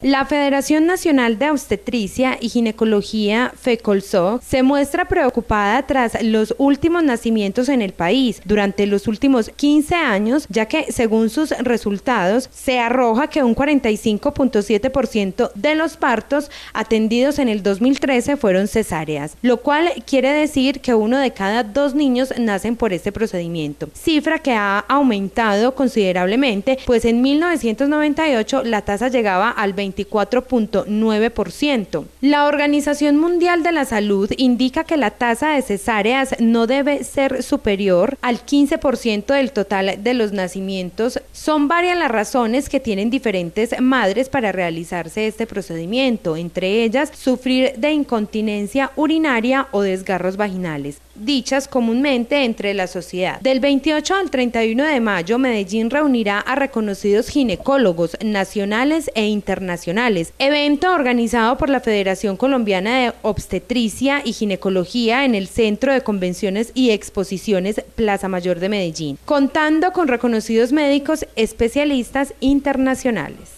La Federación Nacional de Obstetricia y Ginecología FECOLSO se muestra preocupada tras los últimos nacimientos en el país durante los últimos 15 años, ya que según sus resultados se arroja que un 45.7% de los partos atendidos en el 2013 fueron cesáreas, lo cual quiere decir que uno de cada dos niños nacen por este procedimiento, cifra que ha aumentado considerablemente, pues en 1998 la tasa llegaba al 20 24.9%. La Organización Mundial de la Salud indica que la tasa de cesáreas no debe ser superior al 15% del total de los nacimientos. Son varias las razones que tienen diferentes madres para realizarse este procedimiento, entre ellas sufrir de incontinencia urinaria o desgarros vaginales dichas comúnmente entre la sociedad. Del 28 al 31 de mayo, Medellín reunirá a reconocidos ginecólogos nacionales e internacionales evento organizado por la Federación Colombiana de Obstetricia y Ginecología en el Centro de Convenciones y Exposiciones Plaza Mayor de Medellín, contando con reconocidos médicos especialistas internacionales.